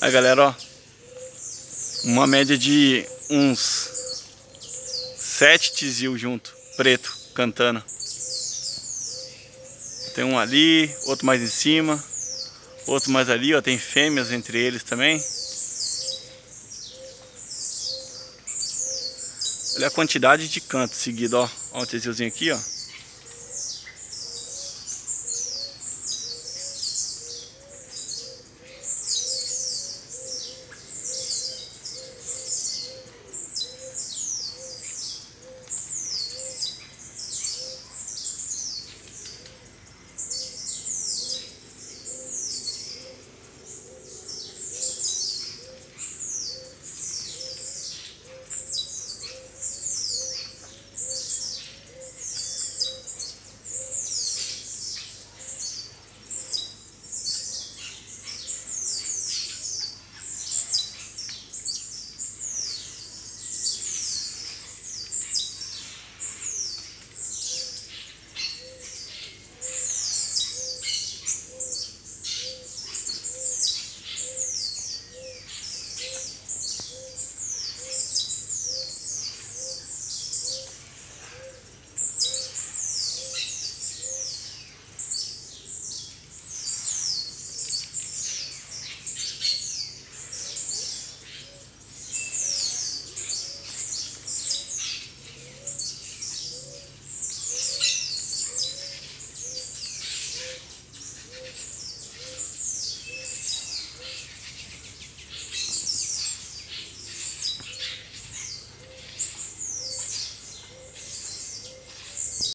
Aí galera, ó. Uma média de uns sete tizil junto, preto, cantando. Tem um ali, outro mais em cima, outro mais ali, ó. Tem fêmeas entre eles também. Olha a quantidade de canto seguido, ó. Ó o tizilzinho aqui, ó.